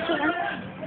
página.